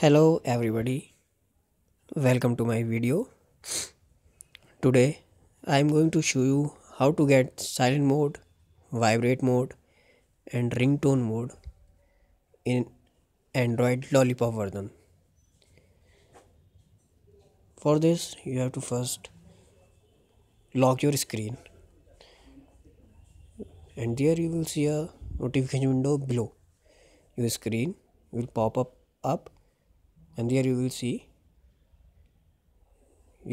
hello everybody. Welcome to my video. Today i am going to show you how to get silent mode vibrate mode and ringtone mode in android lollipop version. For this you have to first lock your screen. And there you will see a notification window below. Your screen will pop up up and here you will see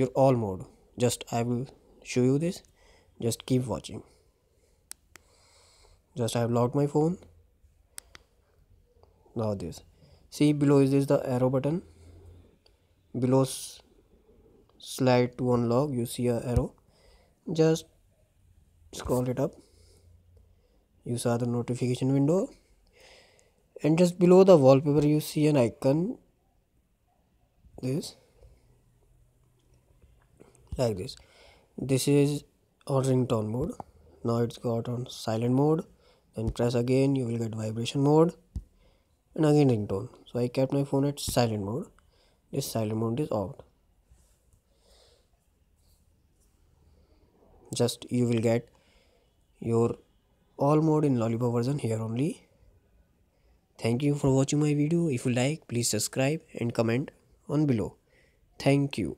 your all mode. Just I will show you this. Just keep watching. Just I have locked my phone. Now this. See below is this the arrow button. Below slide to unlock you see a arrow. Just scroll it up. You saw the notification window. And just below the wallpaper you see an icon this like this. This is on ringtone mode. Now it's got on silent mode. Then press again. You will get vibration mode. And again ringtone. So i kept my phone at silent mode. This silent mode is out. Just you will get your all mode in lollipop version here only. Thank you for watching my video. If you like please subscribe and comment on below. Thank you.